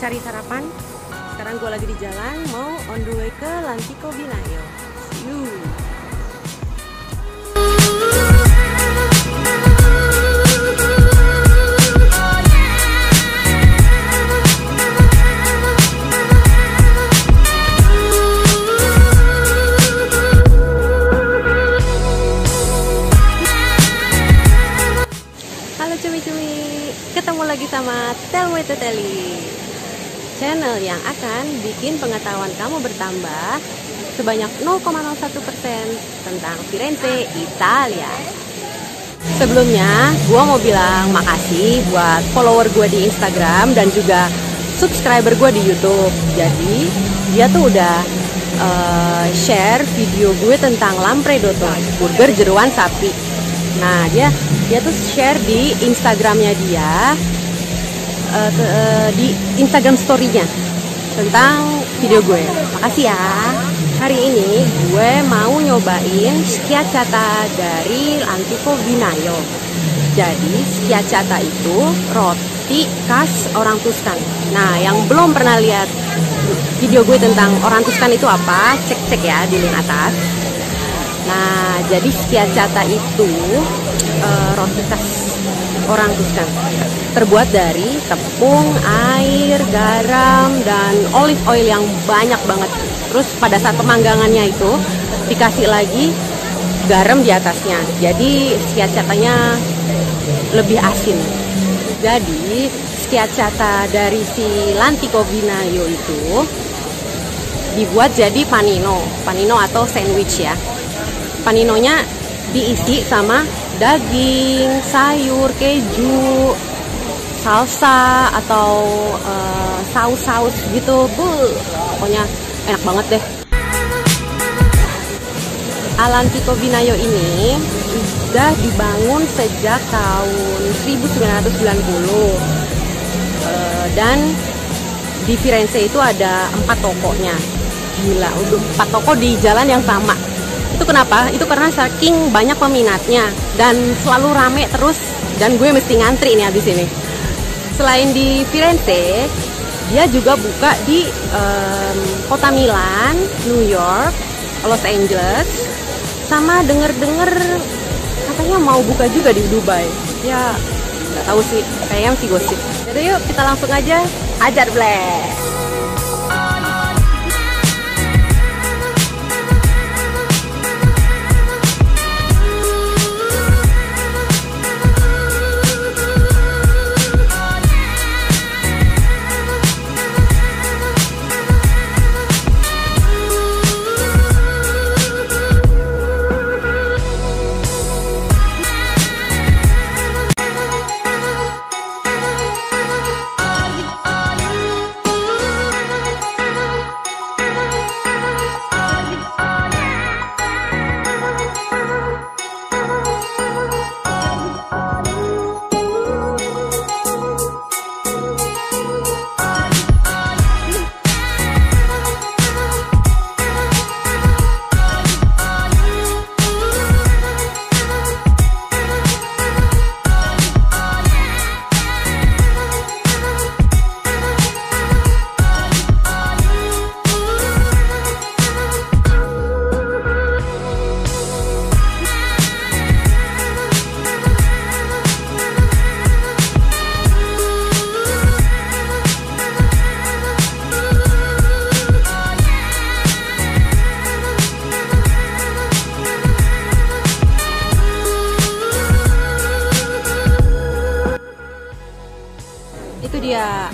cari sarapan. Sekarang gue lagi di jalan, mau on the way ke Lantiko Binayo. See. Halo cumi-cumi, ketemu lagi sama Tell Me to Telly Channel yang akan bikin pengetahuan kamu bertambah sebanyak 0,01% tentang Firenze, Italia. Sebelumnya, gue mau bilang makasih buat follower gue di Instagram dan juga subscriber gue di YouTube. Jadi, dia tuh udah eh, share video gue tentang Lampredotto, burger jeruan sapi. Nah dia dia tuh share di Instagramnya dia eh, di Instagram story-nya tentang video gue. Makasih ya. Hari ini gue mau nyobain schiacciata dari Antico Vinayo. Jadi schiacciata itu roti khas orang Tuskan. Nah yang belum pernah lihat video gue tentang orang Tuskan itu apa, cek-cek ya di link atas. Nah, jadi schiacciata itu uh, roti khas orang Tuskan. Terbuat dari tepung, air, garam, dan olive oil yang banyak banget. Terus pada saat pemanggangannya itu dikasih lagi garam di atasnya. Jadi schiacciatanya lebih asin. Jadi schiacciata dari si Lantico Vinayo itu dibuat jadi panino, panino atau sandwich ya paninonya diisi sama daging, sayur, keju, salsa atau uh, saus-saus gitu. Buh, pokoknya enak banget deh. Alantico Vinayo ini sudah dibangun sejak tahun 1990 uh, dan di Firenze itu ada empat tokonya. Gila, udah empat toko di jalan yang sama itu kenapa? Itu karena saking banyak peminatnya dan selalu rame terus dan gue mesti ngantri nih habis ini. Selain di Firenze, dia juga buka di um, kota Milan, New York, Los Angeles, sama denger-denger katanya mau buka juga di Dubai. Ya nggak tahu sih, kayaknya masih gosip. Jadi yuk kita langsung aja ajar bleh.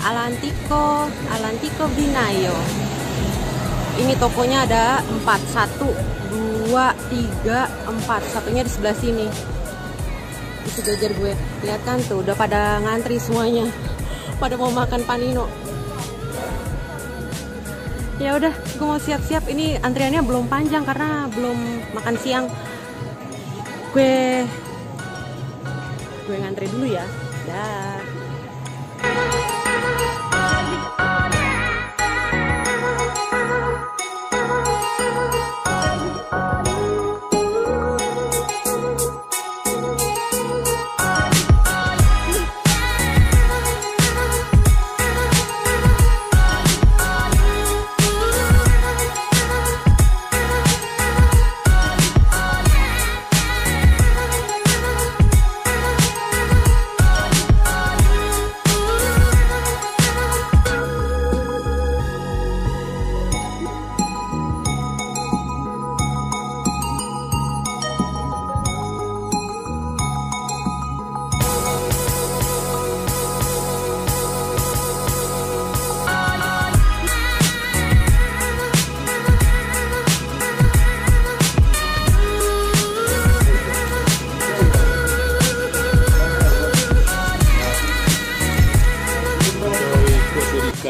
Alantico Alantico Vinayo ini tokonya ada 4 1 2 3 4 satunya di sebelah sini. Itu jajar gue. Lihat kan tuh udah pada ngantri semuanya. Pada mau makan panino. Ya udah gue mau siap-siap. Ini antriannya belum panjang karena belum makan siang. Gue gue ngantri dulu ya. Dah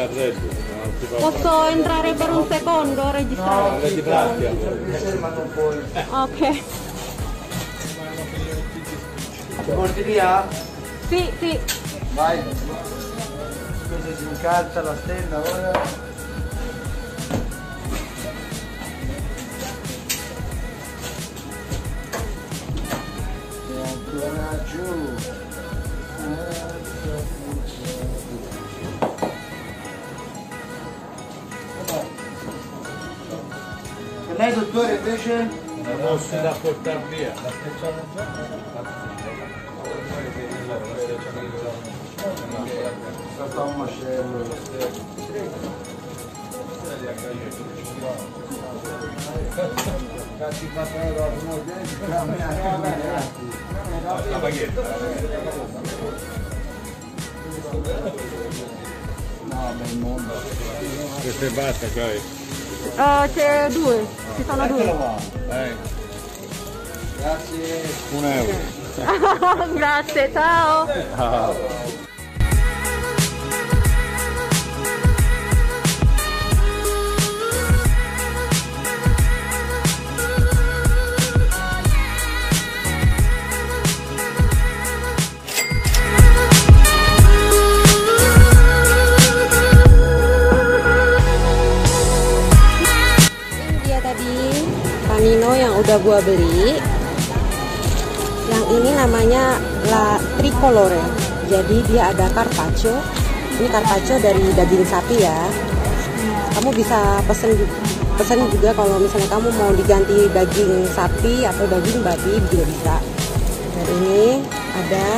al Red Posso entrare per un secondo registrare? No, ti pratica. Ok. Porti via? Sì, sì. Vai. Scusa, si incalza la stella ora. Giù. dottore invece? La mossa da portare via. La speciale Salta un macello. Cazzi quattro euro al nuovo tempo, camminati. La paghetta. No, bel mondo. Queste basta, cioè. Eh, c'è due. Ci sono Eccolo due. qua. Dai, Grazie. un euro. Grazie, ciao. Ah. Tadi panino yang udah gua beli. Yang ini namanya La Tricolore. Jadi dia ada carpaccio. Ini carpaccio dari daging sapi ya. Kamu bisa pesen pesen juga kalau misalnya kamu mau diganti daging sapi atau daging babi juga bisa. Dan ini ada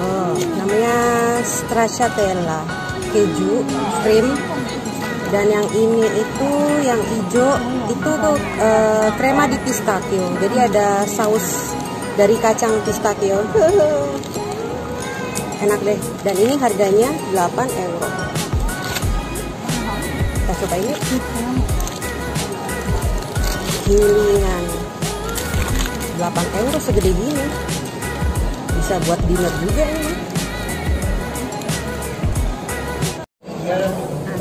oh, namanya stracciatella keju cream dan yang ini itu yang hijau itu tuh eh, krema di pistachio. Jadi ada saus dari kacang pistachio. Enak deh. Dan ini harganya 8 euro. Kita coba ini. Gilingan 8 euro segede gini. Bisa buat dinner juga ini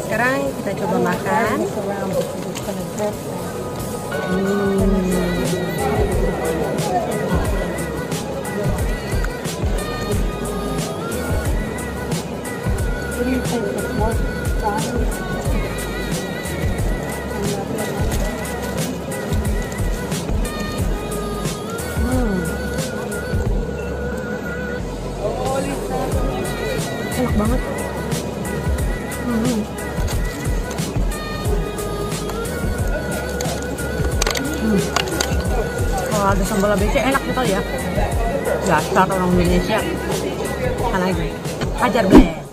sekarang kita coba makan. Hmm. Sambal ABC enak gitu ya. Dasar orang Indonesia. Kan lagi. Hajar bleh.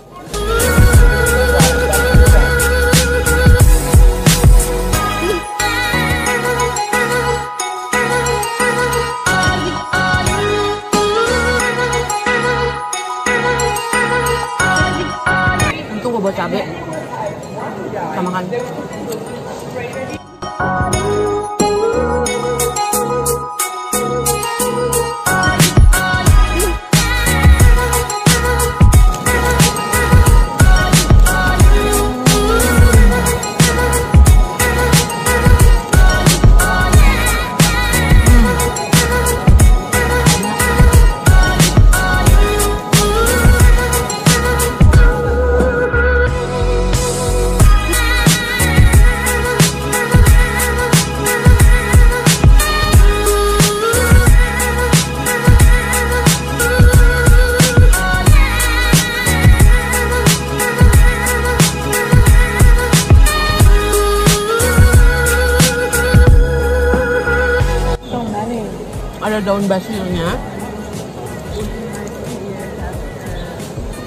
Basilnya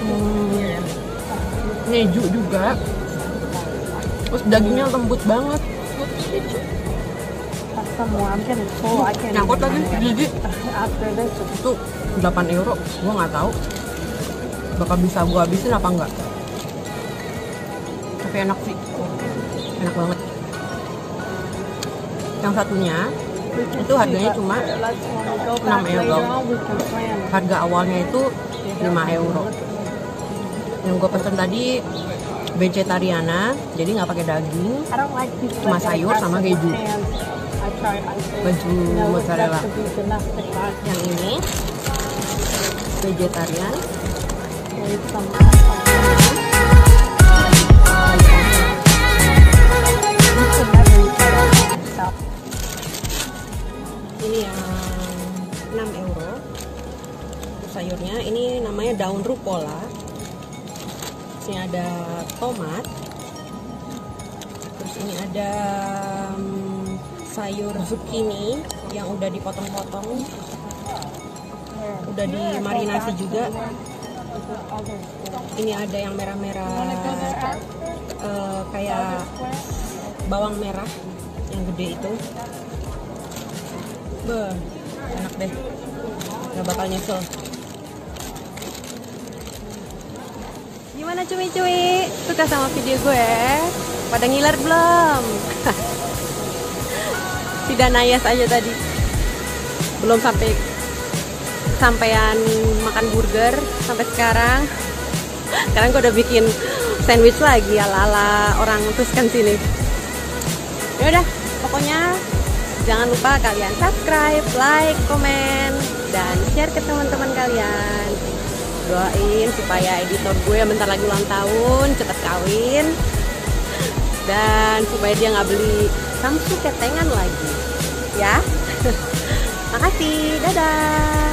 hmm, keju juga. Terus dagingnya lembut banget. Nyangkut lagi this itu 8 euro. Gua nggak tahu. Bakal bisa gua habisin apa enggak tapi enak sih. Enak banget. Yang satunya itu harganya cuma let's when we go 6 back euro. harga awalnya itu 5 euro yang gue pesen tadi vegetariana, jadi nggak pakai daging. Cuma sayur sama keju. it mozzarella. Yang ini vegetarian. Rucola. Sini ada tomat. Terus ini ada mm, sayur zucchini yang udah dipotong-potong. Udah dimarinasi juga. Ini ada yang merah-merah eh, kayak bawang merah yang gede itu. Beh, enak deh. Gak bakal nyesel. Gimana cuy-cuy? Suka sama video gue? Pada ngiler belum? Tidak nayas aja tadi. Belum sampai sampean makan burger sampai sekarang. Sekarang gue udah bikin sandwich lagi ala-ala orang Tuscan sini. Ya udah, pokoknya jangan lupa kalian subscribe, like, komen, dan share ke teman-teman kalian. Doain supaya editor gue yang bentar lagi ulang tahun cepat kawin dan supaya dia nggak beli Samsung ketengan lagi. Ya, makasih, dadah.